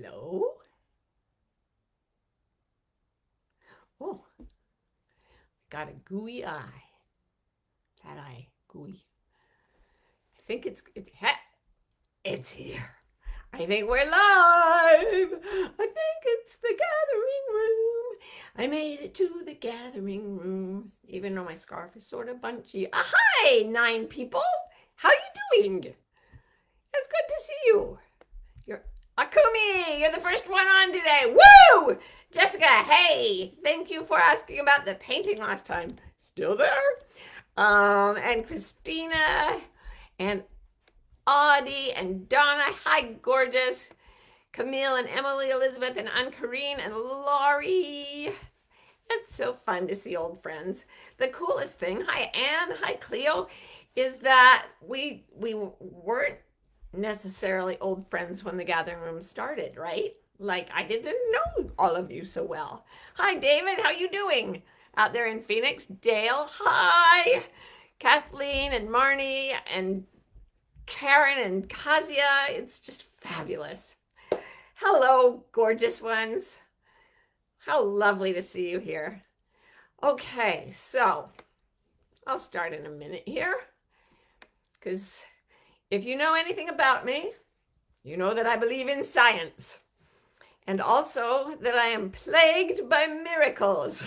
Hello? Oh, got a gooey eye. That eye, gooey. I think it's, it's, it's here. I think we're live. I think it's the gathering room. I made it to the gathering room, even though my scarf is sort of bunchy. Ah, hi, nine people. How you doing? It's good to see you. You're Akumi. You're the first one on today. Woo! Jessica, hey, thank you for asking about the painting last time. Still there. Um, and Christina and Audie and Donna. Hi, gorgeous. Camille and Emily, Elizabeth and Anne Karine and Laurie. It's so fun to see old friends. The coolest thing, hi Anne, hi Cleo, is that we we weren't necessarily old friends when the gathering room started, right? Like I didn't know all of you so well. Hi David, how you doing? Out there in Phoenix, Dale, hi. Kathleen and Marnie and Karen and Kazia. It's just fabulous. Hello, gorgeous ones. How lovely to see you here. Okay, so I'll start in a minute here because if you know anything about me, you know that I believe in science and also that I am plagued by miracles.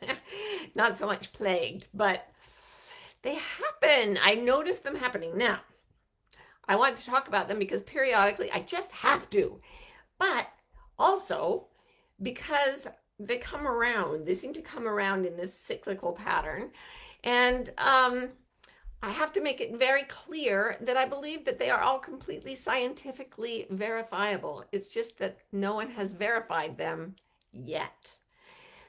Not so much plagued, but they happen. I notice them happening. Now, I want to talk about them because periodically I just have to, but also because they come around. They seem to come around in this cyclical pattern. And um, I have to make it very clear that I believe that they are all completely scientifically verifiable. It's just that no one has verified them yet.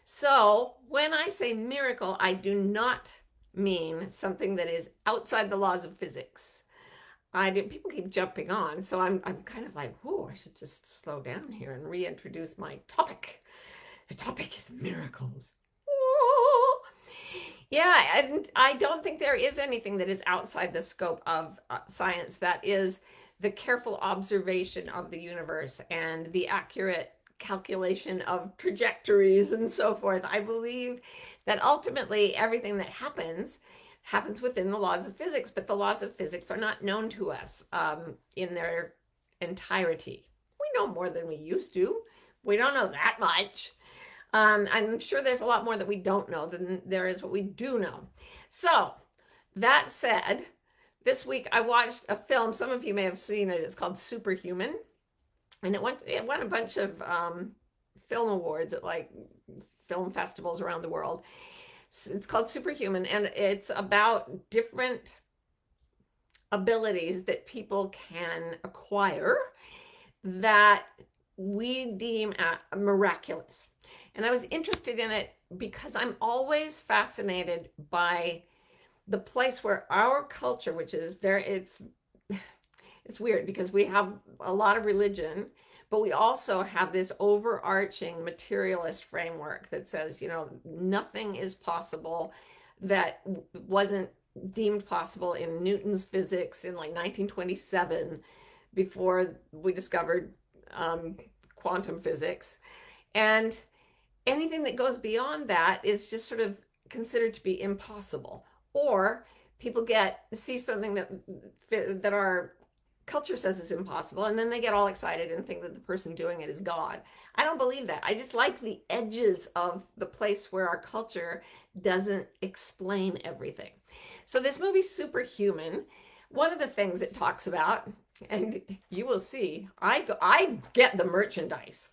So when I say miracle, I do not mean something that is outside the laws of physics. I do, people keep jumping on, so I'm I'm kind of like, oh, I should just slow down here and reintroduce my topic. The topic is miracles. Yeah, and I don't think there is anything that is outside the scope of uh, science that is the careful observation of the universe and the accurate calculation of trajectories and so forth. I believe that ultimately everything that happens happens within the laws of physics, but the laws of physics are not known to us um, in their entirety. We know more than we used to. We don't know that much. Um, I'm sure there's a lot more that we don't know than there is what we do know. So, that said, this week I watched a film. Some of you may have seen it. It's called Superhuman, and it went it won a bunch of um, film awards at like film festivals around the world. It's called Superhuman, and it's about different abilities that people can acquire that we deem miraculous. And I was interested in it because I'm always fascinated by the place where our culture, which is very, it's, it's weird because we have a lot of religion, but we also have this overarching materialist framework that says, you know, nothing is possible that wasn't deemed possible in Newton's physics in like 1927 before we discovered um, quantum physics. And anything that goes beyond that is just sort of considered to be impossible. Or people get see something that that our culture says is impossible and then they get all excited and think that the person doing it is god. I don't believe that. I just like the edges of the place where our culture doesn't explain everything. So this movie superhuman one of the things it talks about and you will see i go, i get the merchandise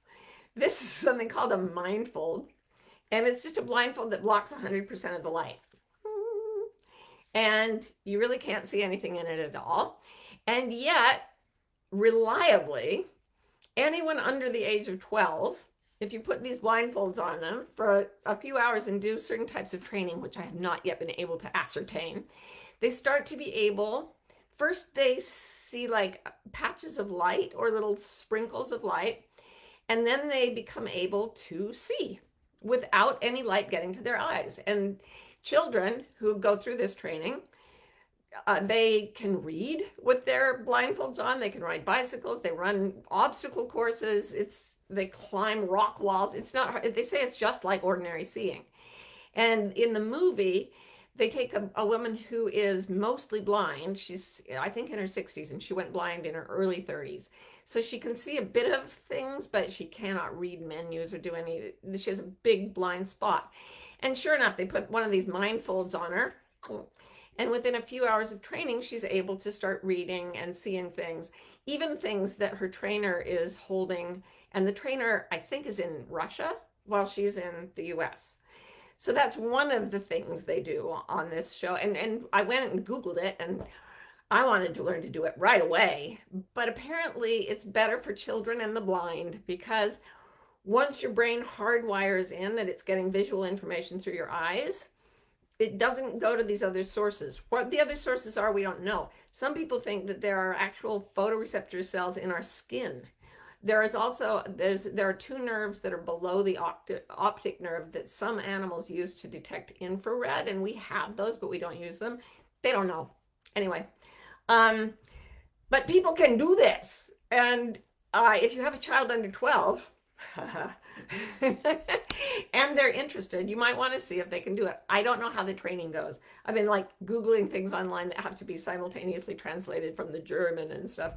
this is something called a mindfold, and it's just a blindfold that blocks 100% of the light. And you really can't see anything in it at all. And yet, reliably, anyone under the age of 12, if you put these blindfolds on them for a, a few hours and do certain types of training, which I have not yet been able to ascertain, they start to be able, first they see like patches of light or little sprinkles of light and then they become able to see without any light getting to their eyes. And children who go through this training uh, they can read with their blindfolds on. They can ride bicycles. They run obstacle courses. It's they climb rock walls. It's not. They say it's just like ordinary seeing. And in the movie, they take a, a woman who is mostly blind. She's, I think, in her 60s, and she went blind in her early 30s. So she can see a bit of things, but she cannot read menus or do any. She has a big blind spot. And sure enough, they put one of these mindfolds on her. And within a few hours of training, she's able to start reading and seeing things, even things that her trainer is holding. And the trainer, I think, is in Russia while she's in the US. So that's one of the things they do on this show. And and I went and Googled it and I wanted to learn to do it right away. But apparently it's better for children and the blind because once your brain hardwires in that it's getting visual information through your eyes, it doesn't go to these other sources. What the other sources are, we don't know. Some people think that there are actual photoreceptor cells in our skin there is also there's there are two nerves that are below the optic, optic nerve that some animals use to detect infrared, and we have those, but we don't use them. They don't know. Anyway, um, but people can do this, and uh, if you have a child under twelve. and they're interested, you might want to see if they can do it. I don't know how the training goes. I've been like Googling things online that have to be simultaneously translated from the German and stuff.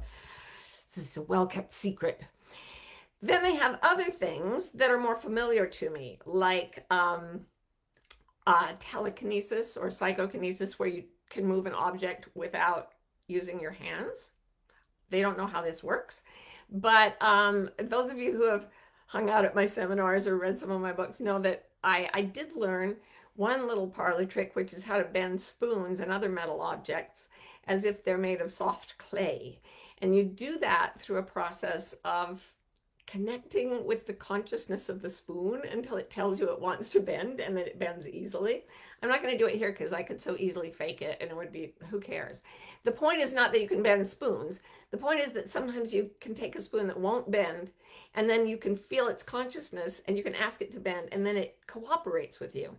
This is a well kept secret. Then they have other things that are more familiar to me, like um, uh, telekinesis or psychokinesis, where you can move an object without using your hands. They don't know how this works. But um, those of you who have hung out at my seminars or read some of my books know that I, I did learn one little parlor trick, which is how to bend spoons and other metal objects as if they're made of soft clay. And you do that through a process of connecting with the consciousness of the spoon until it tells you it wants to bend and then it bends easily. I'm not going to do it here because I could so easily fake it and it would be, who cares? The point is not that you can bend spoons. The point is that sometimes you can take a spoon that won't bend and then you can feel its consciousness and you can ask it to bend and then it cooperates with you.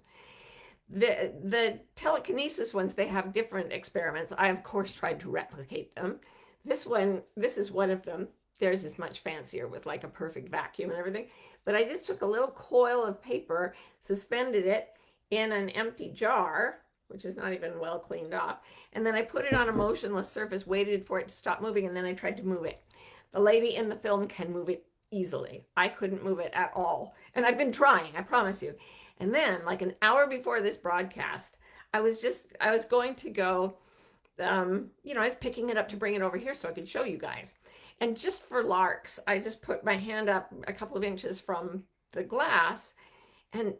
The, the telekinesis ones, they have different experiments. I, of course, tried to replicate them. This one, this is one of them. Theirs is much fancier with like a perfect vacuum and everything. But I just took a little coil of paper, suspended it in an empty jar, which is not even well cleaned off. And then I put it on a motionless surface, waited for it to stop moving, and then I tried to move it. The lady in the film can move it easily. I couldn't move it at all. And I've been trying, I promise you. And then, like an hour before this broadcast, I was just, I was going to go um, you know, I was picking it up to bring it over here so I could show you guys. And just for larks, I just put my hand up a couple of inches from the glass and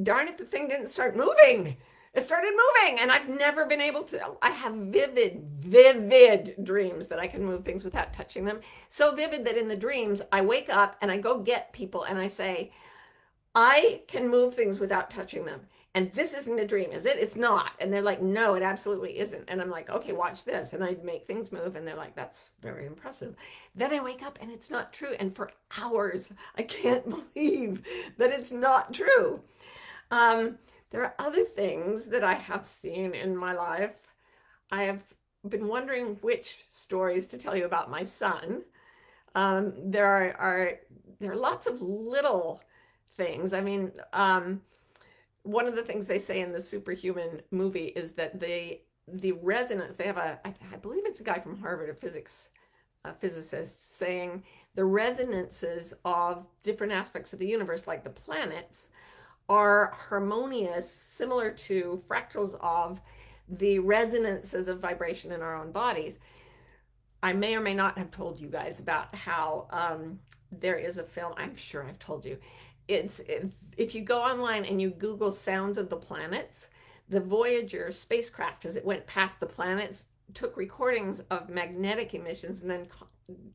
darn it, the thing didn't start moving. It started moving and I've never been able to, I have vivid, vivid dreams that I can move things without touching them. So vivid that in the dreams, I wake up and I go get people and I say, I can move things without touching them and this isn't a dream, is it? It's not. And they're like, no, it absolutely isn't. And I'm like, okay, watch this. And I make things move, and they're like, that's very impressive. Then I wake up and it's not true. And for hours, I can't believe that it's not true. Um, there are other things that I have seen in my life. I have been wondering which stories to tell you about my son. Um, there are, are there are lots of little things. I mean, um, one of the things they say in the superhuman movie is that they the resonance they have a I, I believe it's a guy from harvard a physics a physicist saying the resonances of different aspects of the universe like the planets are harmonious similar to fractals of the resonances of vibration in our own bodies. I may or may not have told you guys about how um, there is a film i'm sure i've told you it's if you go online and you Google sounds of the planets, the Voyager spacecraft, as it went past the planets, took recordings of magnetic emissions and then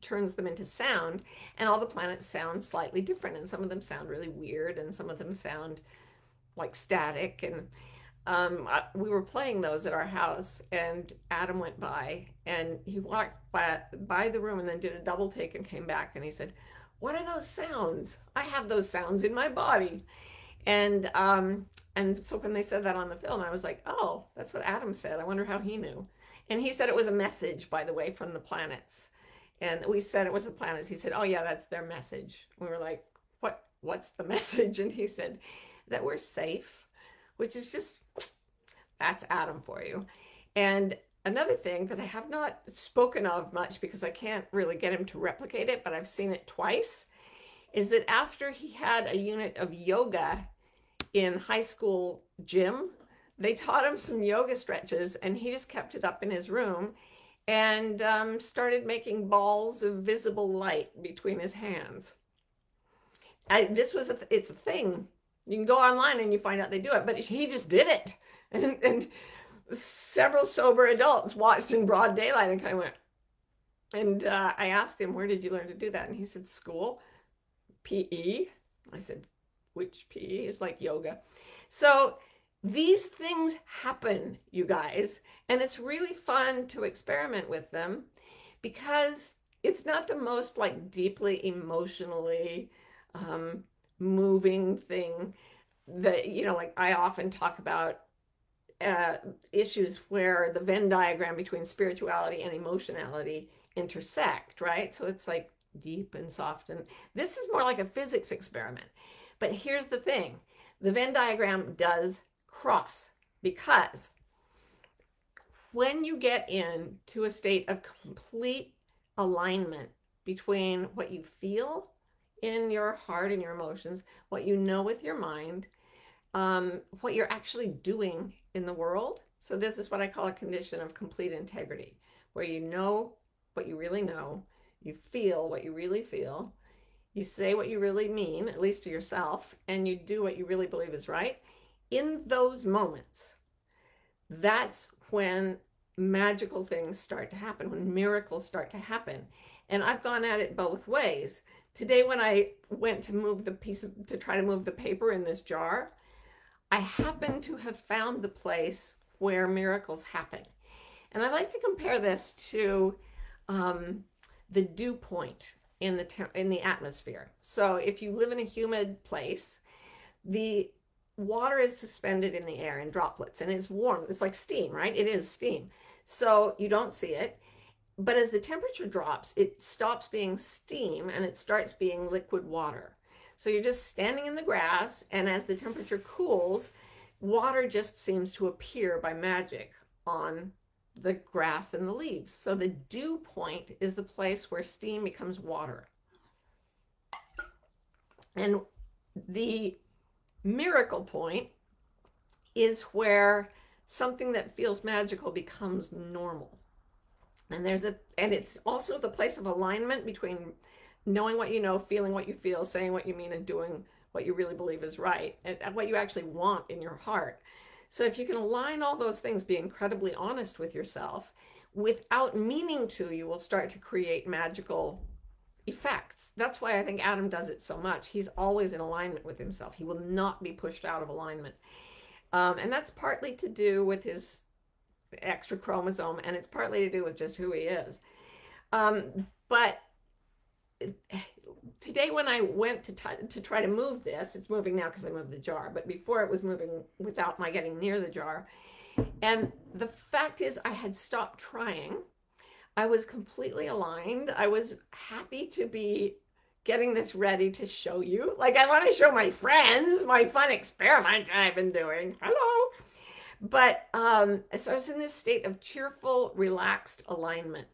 turns them into sound. And all the planets sound slightly different. And some of them sound really weird, and some of them sound like static. And um, we were playing those at our house, and Adam went by and he walked by, by the room and then did a double take and came back and he said, what are those sounds? I have those sounds in my body. And um, and so when they said that on the film, I was like, oh, that's what Adam said. I wonder how he knew. And he said it was a message, by the way, from the planets. And we said it was the planets. He said, "Oh yeah, that's their message." We were like, "What? What's the message?" And he said that we're safe, which is just that's Adam for you. And another thing that I have not spoken of much because I can't really get him to replicate it, but I've seen it twice, is that after he had a unit of yoga in high school gym, they taught him some yoga stretches and he just kept it up in his room and um, started making balls of visible light between his hands. I, this was a, it's a thing. You can go online and you find out they do it, but he just did it. And, and several sober adults watched in broad daylight and kind of went, and uh, I asked him, where did you learn to do that? And he said, school, PE. I said, which PE is like yoga. So these things happen, you guys, and it's really fun to experiment with them because it's not the most like deeply emotionally um, moving thing that, you know, like I often talk about uh, issues where the Venn diagram between spirituality and emotionality intersect, right? So it's like deep and soft. And this is more like a physics experiment. But here's the thing the Venn diagram does cross because when you get into a state of complete alignment between what you feel in your heart and your emotions, what you know with your mind, um, what you're actually doing in the world. So, this is what I call a condition of complete integrity, where you know what you really know, you feel what you really feel, you say what you really mean, at least to yourself, and you do what you really believe is right. In those moments, that's when magical things start to happen, when miracles start to happen. And I've gone at it both ways. Today, when I went to move the piece of, to try to move the paper in this jar, I happen to have found the place where miracles happen. And I like to compare this to um, the dew point in the in the atmosphere. So if you live in a humid place, the water is suspended in the air in droplets and it's warm. It's like steam, right? It is steam. So you don't see it. But as the temperature drops, it stops being steam and it starts being liquid water. So you're just standing in the grass, and as the temperature cools, water just seems to appear by magic on the grass and the leaves. So the dew point is the place where steam becomes water. And the miracle point is where something that feels magical becomes normal. And there's a and it's also the place of alignment between knowing what you know, feeling what you feel, saying what you mean, and doing what you really believe is right, and, what you actually want in your heart. So if you can align all those things, be incredibly honest with yourself, without meaning to, you will start to create magical effects. That's why I think Adam does it so much. He's always in alignment with himself. He will not be pushed out of alignment. Um, and that's partly to do with his extra chromosome, and it's partly to do with just who he is. Um, but today when I went to, to try to move this, it's moving now because I moved the jar, but before it was moving without my getting near the jar. And the fact is I had stopped trying. I was completely aligned. I was happy to be getting this ready to show you. Like I want to show my friends my fun experiment I've been doing. Hello. But um, so I was in this state of cheerful, relaxed alignment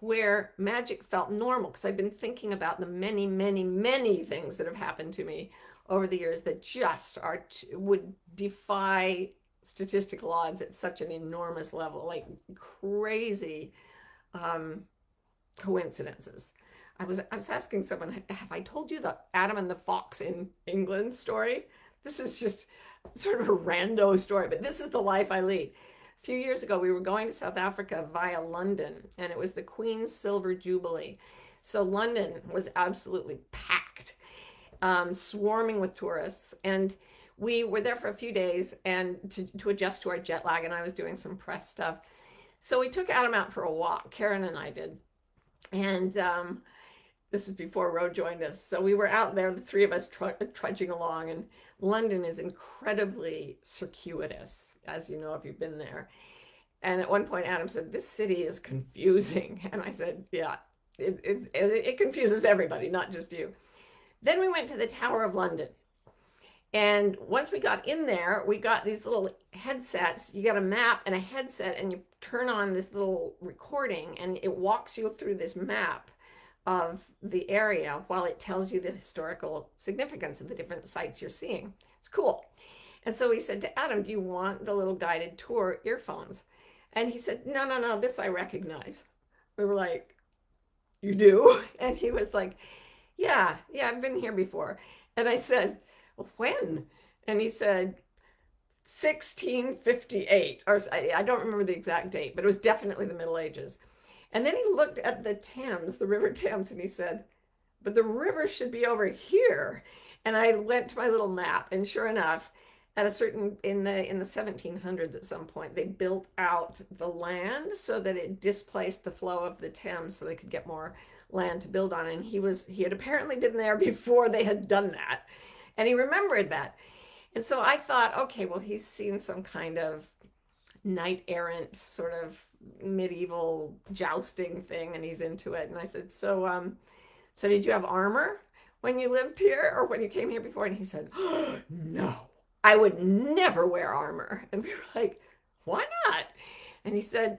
where magic felt normal because I've been thinking about the many, many, many things that have happened to me over the years that just are would defy statistical odds at such an enormous level, like crazy um, coincidences. I was I was asking someone, have I told you the Adam and the Fox in England story? This is just sort of a rando story, but this is the life I lead few years ago, we were going to South Africa via London, and it was the Queen's Silver Jubilee. So London was absolutely packed, um, swarming with tourists. And we were there for a few days and to, to adjust to our jet lag, and I was doing some press stuff. So we took Adam out for a walk, Karen and I did. And um, this was before Ro joined us. So we were out there, the three of us tr trudging along, and London is incredibly circuitous, as you know if you've been there. And at one point, Adam said, This city is confusing. And I said, Yeah, it, it, it confuses everybody, not just you. Then we went to the Tower of London. And once we got in there, we got these little headsets. You got a map and a headset, and you turn on this little recording, and it walks you through this map of the area while it tells you the historical significance of the different sites you're seeing. It's cool. And so we said to Adam, Do you want the little guided tour earphones? And he said, No, no, no, this I recognize. We were like, You do? And he was like, Yeah, yeah, I've been here before. And I said, When? And he said, 1658, or I don't remember the exact date, but it was definitely the Middle Ages. And then he looked at the Thames, the River Thames, and he said, But the river should be over here. And I went to my little map, and sure enough, at a certain in the in the 1700s at some point they built out the land so that it displaced the flow of the Thames so they could get more land to build on. And he was he had apparently been there before they had done that. And he remembered that. And so I thought okay well he's seen some kind of knight errant sort of medieval jousting thing and he's into it and I said so um so did you have armor when you lived here or when you came here before and he said oh, no I would never wear armor. And we were like, why not? And he said,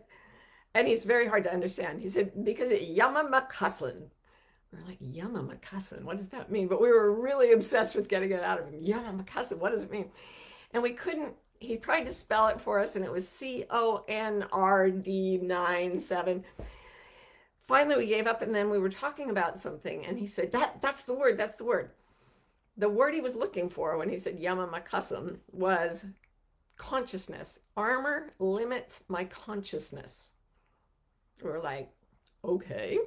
and he's very hard to understand. He said, because it yama makussin. We are like, yama makussin, what does that mean? But we were really obsessed with getting it out of him. Yama makussin, what does it mean? And we couldn't, he tried to spell it for us and it was C O N R D 9 7. Finally, we gave up and then we were talking about something and he said, that, that's the word, that's the word the word he was looking for when he said Yama Makusum was consciousness. Armor limits my consciousness. We are like, okay.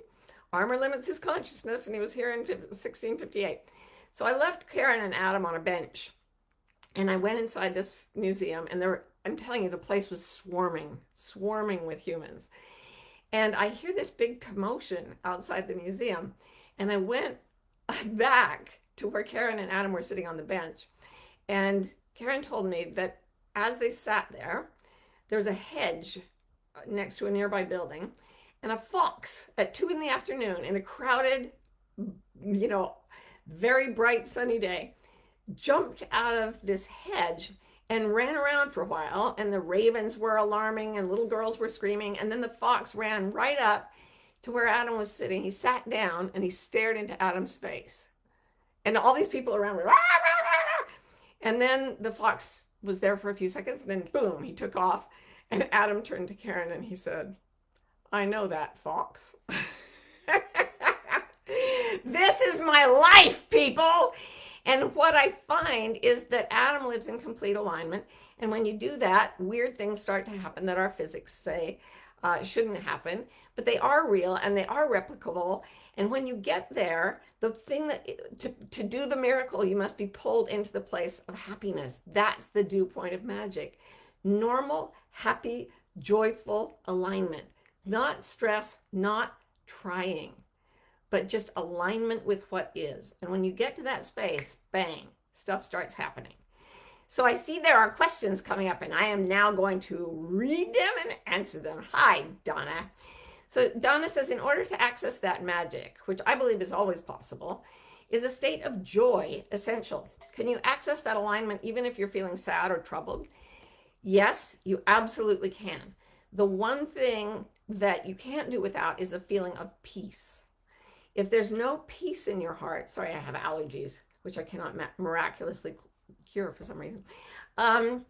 Armor limits his consciousness, and he was here in 1658. So I left Karen and Adam on a bench, and I went inside this museum, and there, I'm telling you, the place was swarming, swarming with humans. And I hear this big commotion outside the museum, and I went back to where Karen and Adam were sitting on the bench. And Karen told me that as they sat there, there was a hedge uh, next to a nearby building and a fox at two in the afternoon in a crowded, you know, very bright sunny day jumped out of this hedge and ran around for a while. And the ravens were alarming and little girls were screaming. And then the fox ran right up to where Adam was sitting. He sat down and he stared into Adam's face and all these people around were, rah, rah, rah, and then the fox was there for a few seconds, and then boom, he took off. And Adam turned to Karen and he said, I know that, fox. this is my life, people. And what I find is that Adam lives in complete alignment. And when you do that, weird things start to happen that our physics say uh, shouldn't happen, but they are real and they are replicable. And when you get there, the thing that to, to do the miracle, you must be pulled into the place of happiness. That's the dew point of magic. Normal, happy, joyful alignment, not stress, not trying, but just alignment with what is. And when you get to that space, bang, stuff starts happening. So I see there are questions coming up, and I am now going to read them and answer them. Hi, Donna. So Donna says, in order to access that magic, which I believe is always possible, is a state of joy essential? Can you access that alignment even if you're feeling sad or troubled? Yes, you absolutely can. The one thing that you can't do without is a feeling of peace. If there's no peace in your heart, sorry, I have allergies, which I cannot miraculously cure for some reason. Um,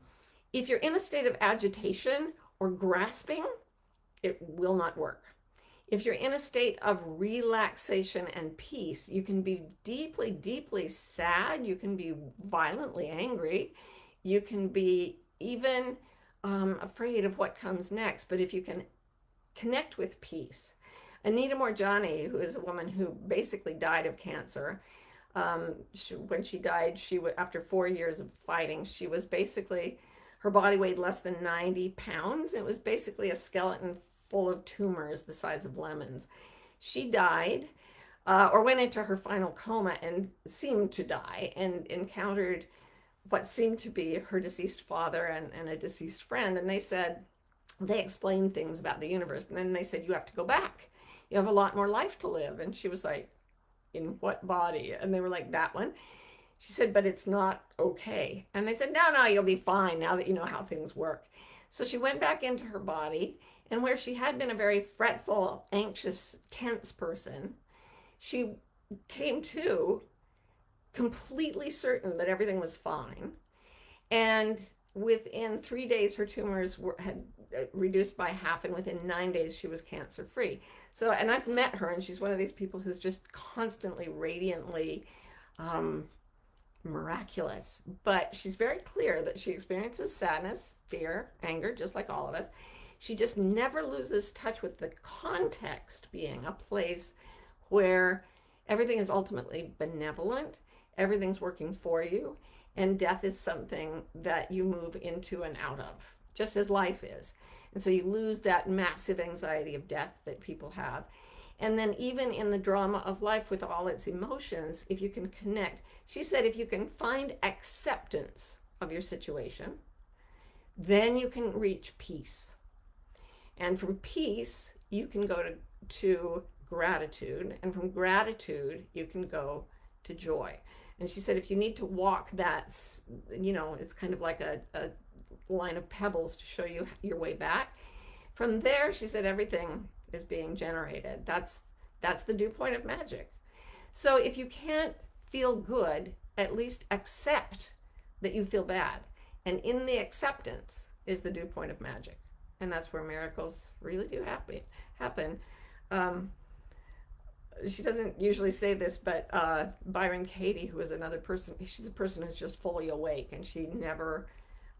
if you're in a state of agitation or grasping, it will not work. If you're in a state of relaxation and peace, you can be deeply, deeply sad. You can be violently angry. You can be even um, afraid of what comes next. But if you can connect with peace, Anita Moorjani, who is a woman who basically died of cancer, um, she, when she died, she after four years of fighting, she was basically her body weighed less than 90 pounds. It was basically a skeleton full of tumors the size of lemons. She died uh, or went into her final coma and seemed to die and encountered what seemed to be her deceased father and, and a deceased friend. And they said, they explained things about the universe. And then they said, You have to go back. You have a lot more life to live. And she was like, In what body? And they were like, That one. She said, But it's not okay. And they said, No, no, you'll be fine now that you know how things work. So she went back into her body. And where she had been a very fretful, anxious, tense person, she came to completely certain that everything was fine. And within three days, her tumors were, had uh, reduced by half, and within nine days, she was cancer free. So, and I've met her, and she's one of these people who's just constantly, radiantly um, miraculous. But she's very clear that she experiences sadness, fear, anger, just like all of us. She just never loses touch with the context being a place where everything is ultimately benevolent, everything's working for you, and death is something that you move into and out of, just as life is. And so you lose that massive anxiety of death that people have. And then, even in the drama of life with all its emotions, if you can connect, she said, if you can find acceptance of your situation, then you can reach peace. And from peace, you can go to, to gratitude. And from gratitude, you can go to joy. And she said, if you need to walk that, you know, it's kind of like a, a line of pebbles to show you your way back. From there, she said, everything is being generated. That's that's the dew point of magic. So if you can't feel good, at least accept that you feel bad. And in the acceptance is the dew point of magic. And that's where miracles really do happen. happen. Um, she doesn't usually say this, but uh, Byron Katie, who is another person, she's a person who's just fully awake and she never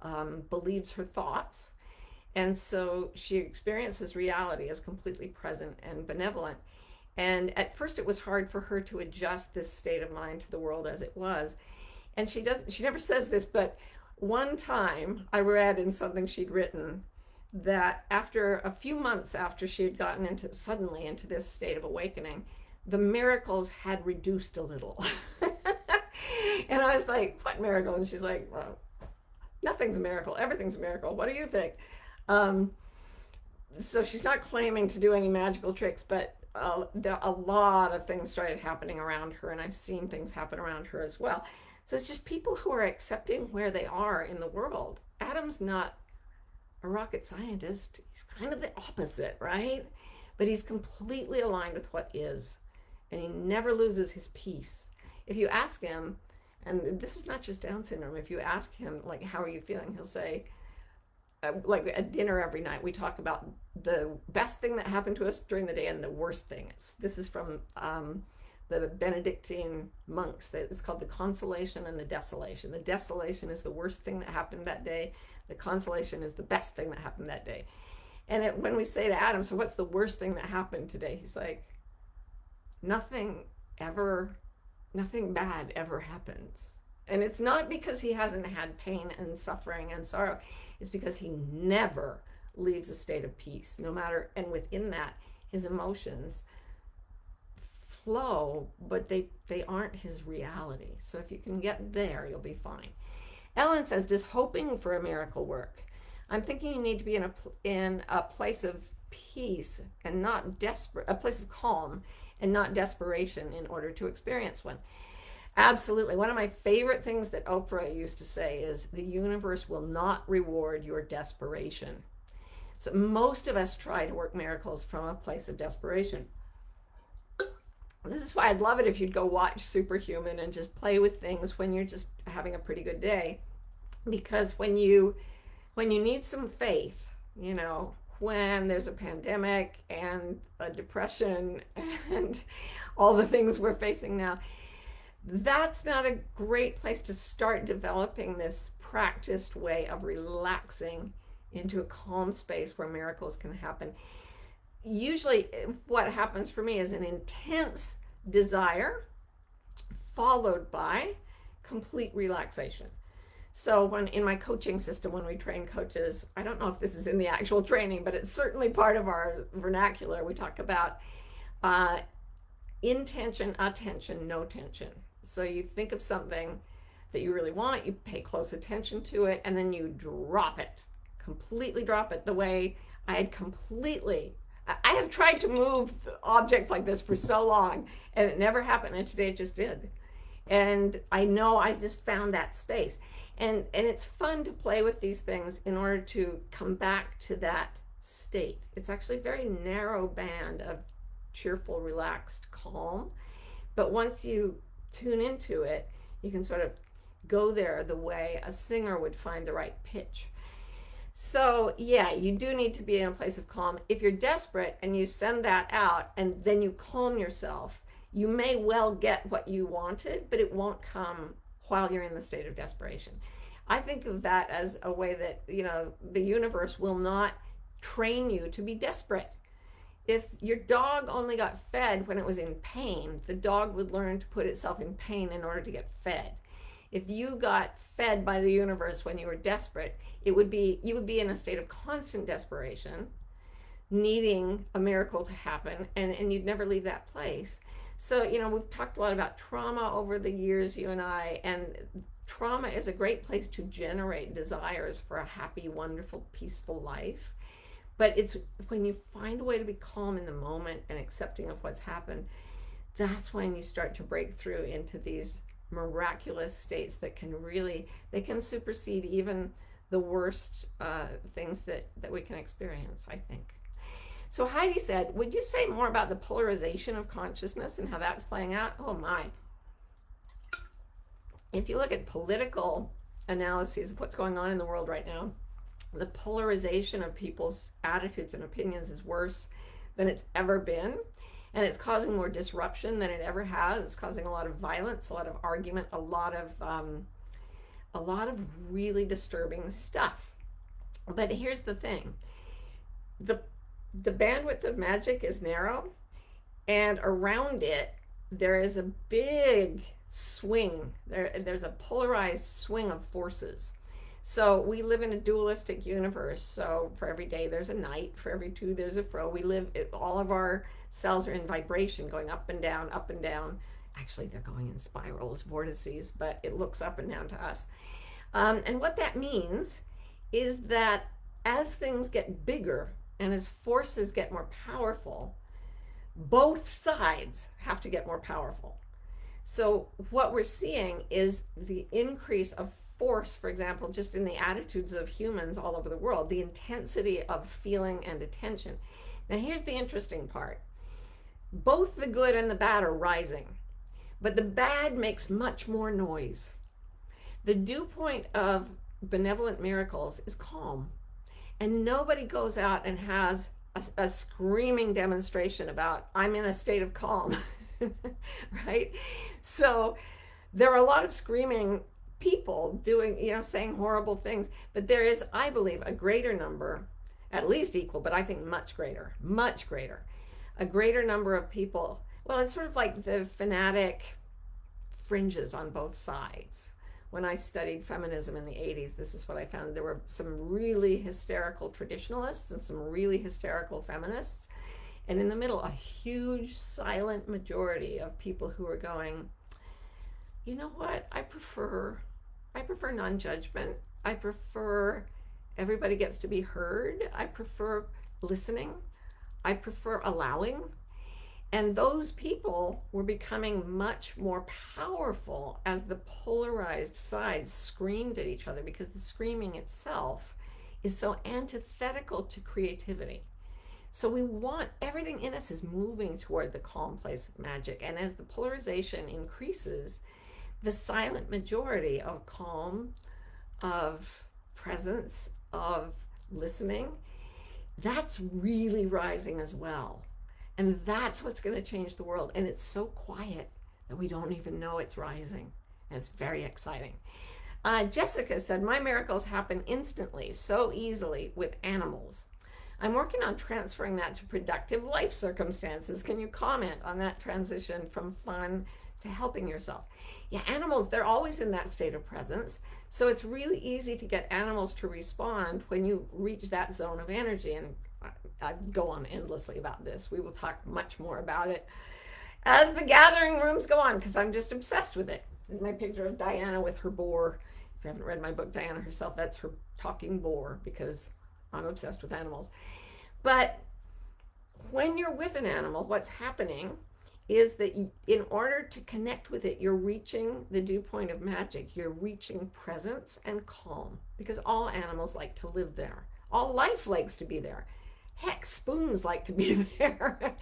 um, believes her thoughts. And so she experiences reality as completely present and benevolent. And at first, it was hard for her to adjust this state of mind to the world as it was. And she doesn't, she never says this, but one time I read in something she'd written that after a few months after she had gotten into suddenly into this state of awakening, the miracles had reduced a little. and I was like, what miracle? And she's like, well, nothing's a miracle. Everything's a miracle. What do you think? Um, so she's not claiming to do any magical tricks, but uh, there, a lot of things started happening around her, and I've seen things happen around her as well. So it's just people who are accepting where they are in the world. Adam's not a rocket scientist. He's kind of the opposite, right? But he's completely aligned with what is and he never loses his peace. If you ask him, and this is not just Down syndrome, if you ask him, like, how are you feeling, he'll say, uh, like at dinner every night, we talk about the best thing that happened to us during the day and the worst thing. It's, this is from um, the Benedictine monks. That it's called the consolation and the desolation. The desolation is the worst thing that happened that day. The consolation is the best thing that happened that day. And it, when we say to Adam, so what's the worst thing that happened today? He's like, nothing ever, nothing bad ever happens. And it's not because he hasn't had pain and suffering and sorrow, it's because he never leaves a state of peace, no matter, and within that, his emotions flow, but they, they aren't his reality. So if you can get there, you'll be fine. Ellen says, Does hoping for a miracle work? I'm thinking you need to be in a, in a place of peace and not desperate, a place of calm and not desperation in order to experience one. Absolutely. One of my favorite things that Oprah used to say is the universe will not reward your desperation. So most of us try to work miracles from a place of desperation. This is why I'd love it if you'd go watch Superhuman and just play with things when you're just having a pretty good day. Because when you when you need some faith, you know, when there's a pandemic and a depression and all the things we're facing now, that's not a great place to start developing this practiced way of relaxing into a calm space where miracles can happen. Usually, what happens for me is an intense desire followed by complete relaxation. So when in my coaching system, when we train coaches, I don't know if this is in the actual training, but it's certainly part of our vernacular. We talk about uh, intention, attention, no tension. So you think of something that you really want, you pay close attention to it, and then you drop it, completely drop it. The way I had completely, I have tried to move objects like this for so long and it never happened. And today it just did. And I know I just found that space. And, and it's fun to play with these things in order to come back to that state. It's actually a very narrow band of cheerful, relaxed calm. But once you tune into it, you can sort of go there the way a singer would find the right pitch. So, yeah, you do need to be in a place of calm. If you're desperate and you send that out and then you calm yourself, you may well get what you wanted, but it won't come while you're in the state of desperation. I think of that as a way that, you know, the universe will not train you to be desperate. If your dog only got fed when it was in pain, the dog would learn to put itself in pain in order to get fed. If you got fed by the universe when you were desperate, it would be you would be in a state of constant desperation, needing a miracle to happen, and, and you'd never leave that place. So, you know, we've talked a lot about trauma over the years, you and I, and trauma is a great place to generate desires for a happy, wonderful, peaceful life. But it's when you find a way to be calm in the moment and accepting of what's happened, that's when you start to break through into these miraculous states that can really they can supersede even the worst uh, things that that we can experience. I think. So Heidi said, "Would you say more about the polarization of consciousness and how that's playing out?" Oh my! If you look at political analyses of what's going on in the world right now, the polarization of people's attitudes and opinions is worse than it's ever been. And it's causing more disruption than it ever has. It's causing a lot of violence, a lot of argument, a lot of um, a lot of really disturbing stuff. But here's the thing: the the bandwidth of magic is narrow, and around it there is a big swing. There, there's a polarized swing of forces. So we live in a dualistic universe. So for every day there's a night, for every to there's a fro. We live, all of our cells are in vibration, going up and down, up and down. Actually, they're going in spirals, vortices, but it looks up and down to us. Um, and what that means is that as things get bigger and as forces get more powerful, both sides have to get more powerful. So what we're seeing is the increase of force, for example, just in the attitudes of humans all over the world, the intensity of feeling and attention. Now, here's the interesting part both the good and the bad are rising, but the bad makes much more noise. The dew point of benevolent miracles is calm, and nobody goes out and has a, a screaming demonstration about, I'm in a state of calm, right? So, there are a lot of screaming people doing, you know, saying horrible things. But there is, I believe, a greater number, at least equal, but I think much greater, much greater, a greater number of people. Well, it's sort of like the fanatic fringes on both sides. When I studied feminism in the 80s, this is what I found. There were some really hysterical traditionalists and some really hysterical feminists. And in the middle, a huge silent majority of people who were going, you know what? I prefer I prefer non judgment. I prefer everybody gets to be heard. I prefer listening. I prefer allowing. And those people were becoming much more powerful as the polarized sides screamed at each other because the screaming itself is so antithetical to creativity. So we want everything in us is moving toward the calm place of magic. And as the polarization increases, the silent majority of calm, of presence, of listening, that's really rising as well. And that's what's going to change the world. And it's so quiet that we don't even know it's rising. And it's very exciting. Uh, Jessica said, My miracles happen instantly, so easily with animals. I'm working on transferring that to productive life circumstances. Can you comment on that transition from fun to helping yourself? yeah, animals, they're always in that state of presence. So it's really easy to get animals to respond when you reach that zone of energy. And I, go on endlessly about this. We will talk much more about it as the gathering rooms go on because I'm just obsessed with it. my picture of Diana with her boar. If you haven't read my book, Diana herself, that's her talking boar because I'm obsessed with animals. But when you're with an animal, what's happening is that in order to connect with it, you're reaching the dew point of magic. You're reaching presence and calm because all animals like to live there. All life likes to be there. Heck, spoons like to be there.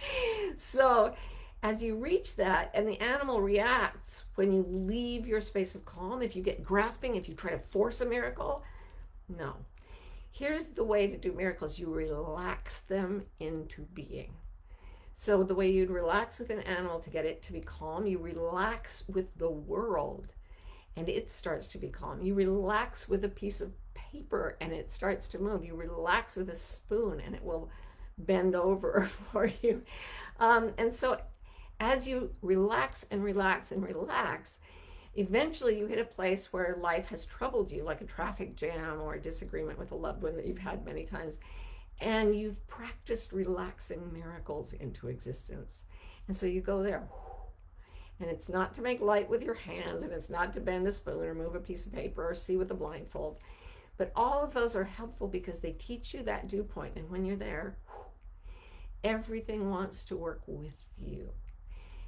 so, as you reach that and the animal reacts when you leave your space of calm, if you get grasping, if you try to force a miracle, no. Here's the way to do miracles you relax them into being. So, the way you'd relax with an animal to get it to be calm, you relax with the world and it starts to be calm. You relax with a piece of paper and it starts to move. You relax with a spoon and it will bend over for you. Um, and so, as you relax and relax and relax, eventually you hit a place where life has troubled you, like a traffic jam or a disagreement with a loved one that you've had many times. And you've practiced relaxing miracles into existence. And so you go there. And it's not to make light with your hands, and it's not to bend a spoon or move a piece of paper or see with a blindfold. But all of those are helpful because they teach you that dew point. And when you're there, everything wants to work with you.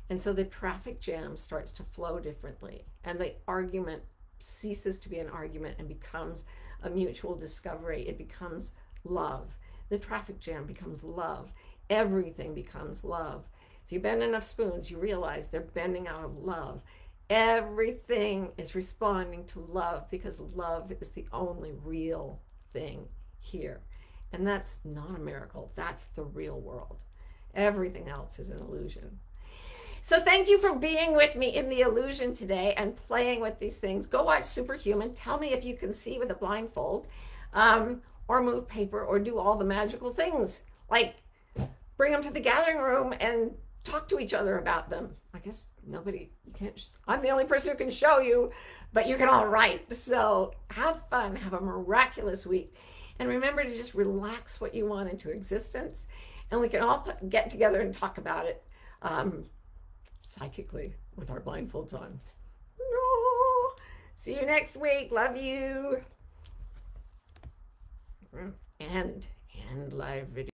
And so the traffic jam starts to flow differently, and the argument ceases to be an argument and becomes a mutual discovery. It becomes love. The traffic jam becomes love. Everything becomes love. If you bend enough spoons, you realize they're bending out of love. Everything is responding to love because love is the only real thing here. And that's not a miracle, that's the real world. Everything else is an illusion. So thank you for being with me in the illusion today and playing with these things. Go watch Superhuman. Tell me if you can see with a blindfold, um, or move paper, or do all the magical things like bring them to the gathering room and talk to each other about them. I guess nobody, you can't, I'm the only person who can show you, but you can all write. So have fun, have a miraculous week. And remember to just relax what you want into existence. And we can all get together and talk about it. Um, psychically with our blindfolds on. No. See you next week. Love you. And and live video.